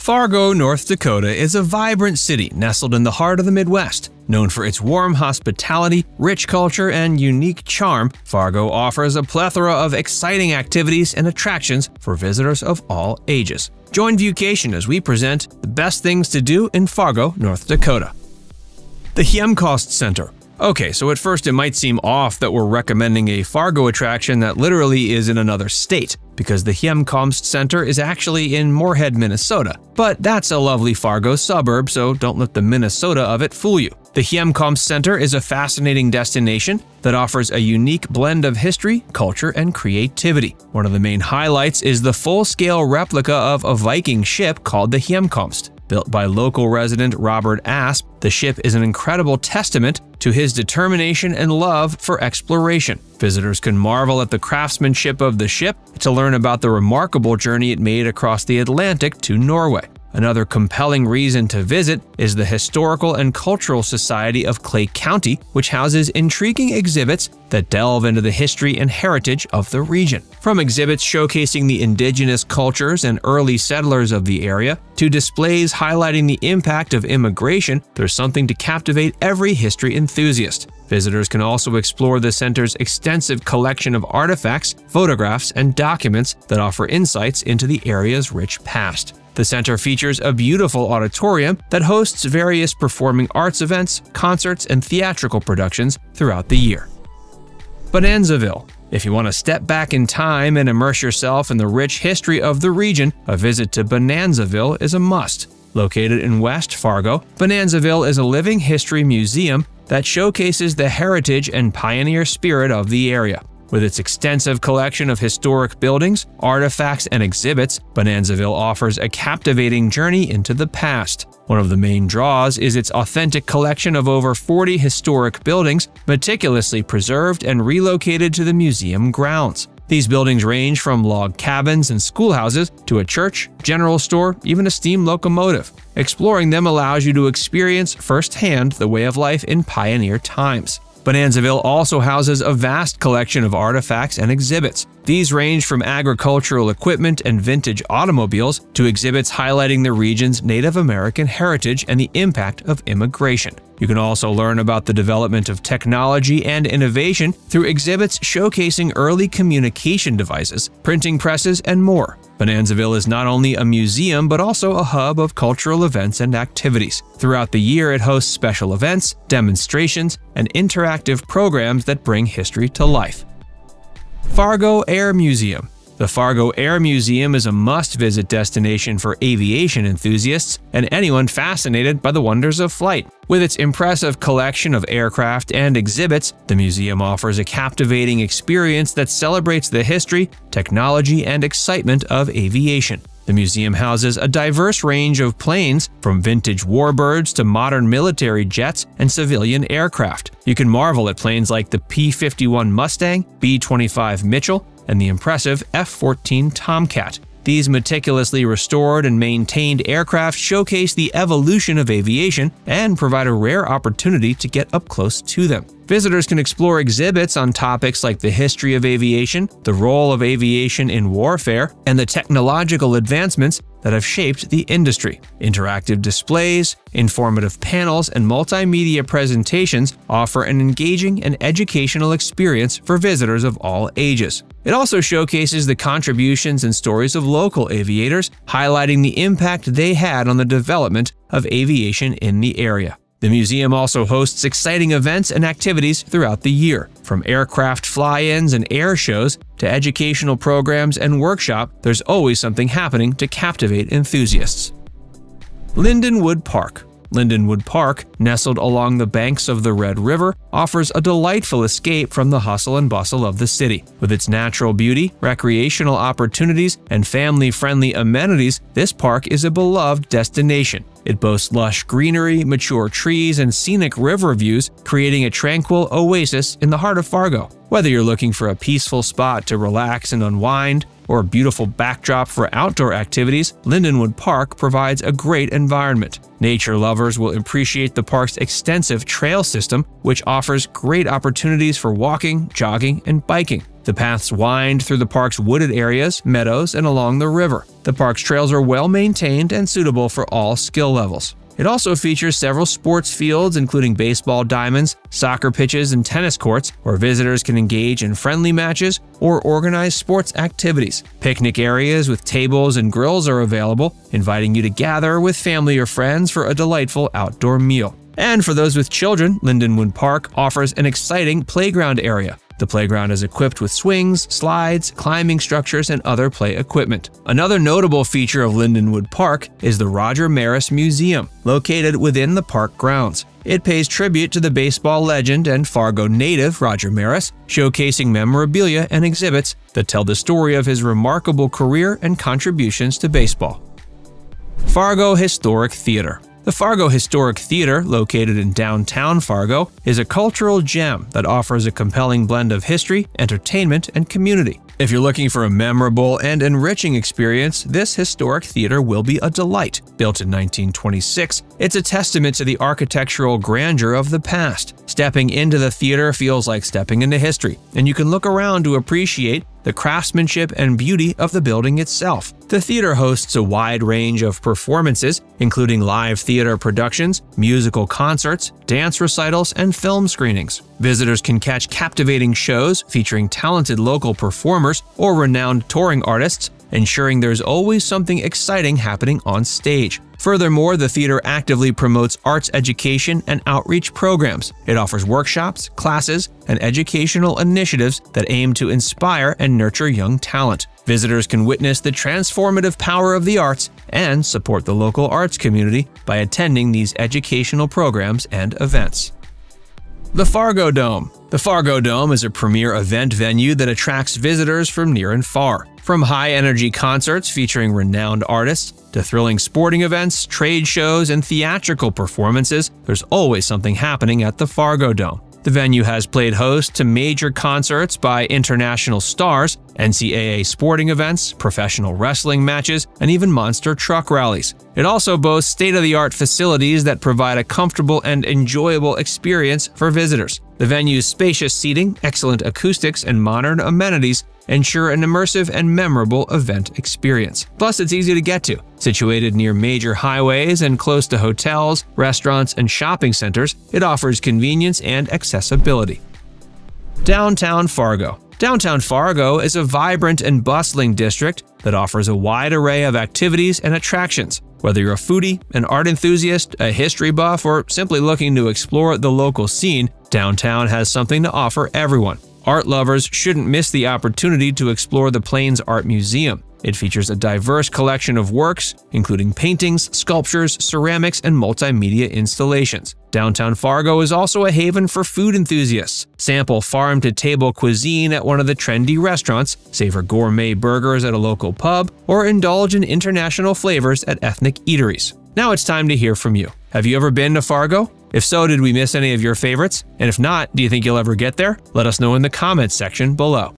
Fargo, North Dakota is a vibrant city nestled in the heart of the Midwest. Known for its warm hospitality, rich culture, and unique charm, Fargo offers a plethora of exciting activities and attractions for visitors of all ages. Join Viewcation as we present the best things to do in Fargo, North Dakota. The Hjemkomst Center Okay, so at first it might seem off that we're recommending a Fargo attraction that literally is in another state, because the Hjemkomst Center is actually in Moorhead, Minnesota. But that's a lovely Fargo suburb, so don't let the Minnesota of it fool you. The Hjemkomst Center is a fascinating destination that offers a unique blend of history, culture, and creativity. One of the main highlights is the full-scale replica of a Viking ship called the Hjemkomst. Built by local resident Robert Asp, the ship is an incredible testament to his determination and love for exploration. Visitors can marvel at the craftsmanship of the ship to learn about the remarkable journey it made across the Atlantic to Norway. Another compelling reason to visit is the Historical and Cultural Society of Clay County, which houses intriguing exhibits that delve into the history and heritage of the region. From exhibits showcasing the indigenous cultures and early settlers of the area, to displays highlighting the impact of immigration, there's something to captivate every history enthusiast. Visitors can also explore the center's extensive collection of artifacts, photographs, and documents that offer insights into the area's rich past. The center features a beautiful auditorium that hosts various performing arts events, concerts, and theatrical productions throughout the year. Bonanzaville if you want to step back in time and immerse yourself in the rich history of the region, a visit to Bonanzaville is a must. Located in West Fargo, Bonanzaville is a living history museum that showcases the heritage and pioneer spirit of the area. With its extensive collection of historic buildings, artifacts, and exhibits, Bonanzaville offers a captivating journey into the past. One of the main draws is its authentic collection of over 40 historic buildings, meticulously preserved and relocated to the museum grounds. These buildings range from log cabins and schoolhouses to a church, general store, even a steam locomotive. Exploring them allows you to experience firsthand the way of life in pioneer times. Bonanzaville also houses a vast collection of artifacts and exhibits. These range from agricultural equipment and vintage automobiles to exhibits highlighting the region's Native American heritage and the impact of immigration. You can also learn about the development of technology and innovation through exhibits showcasing early communication devices, printing presses, and more. Bonanzaville is not only a museum but also a hub of cultural events and activities. Throughout the year, it hosts special events, demonstrations, and interactive programs that bring history to life. Fargo Air Museum the Fargo Air Museum is a must-visit destination for aviation enthusiasts and anyone fascinated by the wonders of flight. With its impressive collection of aircraft and exhibits, the museum offers a captivating experience that celebrates the history, technology, and excitement of aviation. The museum houses a diverse range of planes, from vintage warbirds to modern military jets and civilian aircraft. You can marvel at planes like the P-51 Mustang, B-25 Mitchell, and the impressive F-14 Tomcat. These meticulously restored and maintained aircraft showcase the evolution of aviation and provide a rare opportunity to get up close to them. Visitors can explore exhibits on topics like the history of aviation, the role of aviation in warfare, and the technological advancements that have shaped the industry. Interactive displays, informative panels, and multimedia presentations offer an engaging and educational experience for visitors of all ages. It also showcases the contributions and stories of local aviators, highlighting the impact they had on the development of aviation in the area. The museum also hosts exciting events and activities throughout the year. From aircraft fly-ins and air shows to educational programs and workshop, there's always something happening to captivate enthusiasts. Lindenwood Park Lindenwood Park, nestled along the banks of the Red River, offers a delightful escape from the hustle and bustle of the city. With its natural beauty, recreational opportunities, and family-friendly amenities, this park is a beloved destination. It boasts lush greenery, mature trees, and scenic river views, creating a tranquil oasis in the heart of Fargo. Whether you're looking for a peaceful spot to relax and unwind, or a beautiful backdrop for outdoor activities, Lindenwood Park provides a great environment. Nature lovers will appreciate the park's extensive trail system, which offers great opportunities for walking, jogging, and biking. The paths wind through the park's wooded areas, meadows, and along the river. The park's trails are well maintained and suitable for all skill levels. It also features several sports fields, including baseball diamonds, soccer pitches, and tennis courts, where visitors can engage in friendly matches or organize sports activities. Picnic areas with tables and grills are available, inviting you to gather with family or friends for a delightful outdoor meal. And for those with children, Lindenwood Park offers an exciting playground area. The playground is equipped with swings, slides, climbing structures, and other play equipment. Another notable feature of Lindenwood Park is the Roger Maris Museum, located within the park grounds. It pays tribute to the baseball legend and Fargo native Roger Maris, showcasing memorabilia and exhibits that tell the story of his remarkable career and contributions to baseball. Fargo Historic Theater the Fargo Historic Theater, located in downtown Fargo, is a cultural gem that offers a compelling blend of history, entertainment, and community. If you're looking for a memorable and enriching experience, this historic theater will be a delight. Built in 1926, it's a testament to the architectural grandeur of the past. Stepping into the theater feels like stepping into history, and you can look around to appreciate the craftsmanship and beauty of the building itself. The theater hosts a wide range of performances, including live theater productions, musical concerts, dance recitals, and film screenings. Visitors can catch captivating shows featuring talented local performers or renowned touring artists, ensuring there's always something exciting happening on stage. Furthermore, the theater actively promotes arts education and outreach programs. It offers workshops, classes, and educational initiatives that aim to inspire and nurture young talent. Visitors can witness the transformative power of the arts and support the local arts community by attending these educational programs and events. The Fargo Dome The Fargo Dome is a premier event venue that attracts visitors from near and far. From high-energy concerts featuring renowned artists to thrilling sporting events, trade shows, and theatrical performances, there's always something happening at the Fargo Dome. The venue has played host to major concerts by international stars, NCAA sporting events, professional wrestling matches, and even monster truck rallies. It also boasts state-of-the-art facilities that provide a comfortable and enjoyable experience for visitors. The venue's spacious seating, excellent acoustics, and modern amenities ensure an immersive and memorable event experience. Plus, it's easy to get to. Situated near major highways and close to hotels, restaurants, and shopping centers, it offers convenience and accessibility. Downtown Fargo Downtown Fargo is a vibrant and bustling district that offers a wide array of activities and attractions. Whether you're a foodie, an art enthusiast, a history buff, or simply looking to explore the local scene, downtown has something to offer everyone. Art lovers shouldn't miss the opportunity to explore the Plains Art Museum. It features a diverse collection of works, including paintings, sculptures, ceramics, and multimedia installations. Downtown Fargo is also a haven for food enthusiasts. Sample farm-to-table cuisine at one of the trendy restaurants, savor gourmet burgers at a local pub, or indulge in international flavors at ethnic eateries. Now it's time to hear from you. Have you ever been to Fargo? If so, did we miss any of your favorites? And if not, do you think you'll ever get there? Let us know in the comments section below.